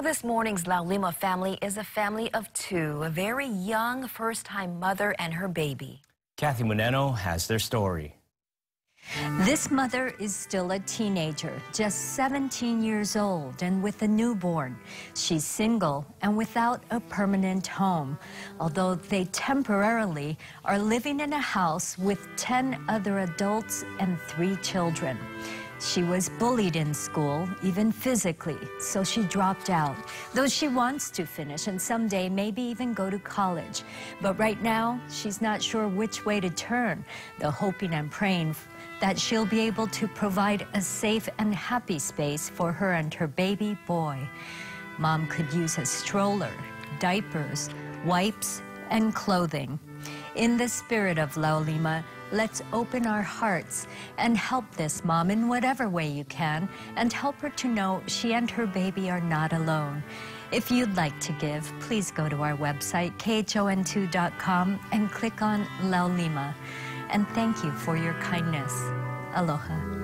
This morning's Laulima family is a family of two, a very young first-time mother and her baby. Kathy Muneno has their story. This mother is still a teenager, just 17 years old and with a newborn. She's single and without a permanent home, although they temporarily are living in a house with 10 other adults and three children. She was bullied in school, even physically, so she dropped out, though she wants to finish and someday maybe even go to college. But right now, she's not sure which way to turn, though hoping and praying that she'll be able to provide a safe and happy space for her and her baby boy. Mom could use a stroller, diapers, wipes, and clothing. In the spirit of Laulima, let's open our hearts and help this mom in whatever way you can and help her to know she and her baby are not alone. If you'd like to give, please go to our website, khon2.com, and click on Laulima. And thank you for your kindness. Aloha.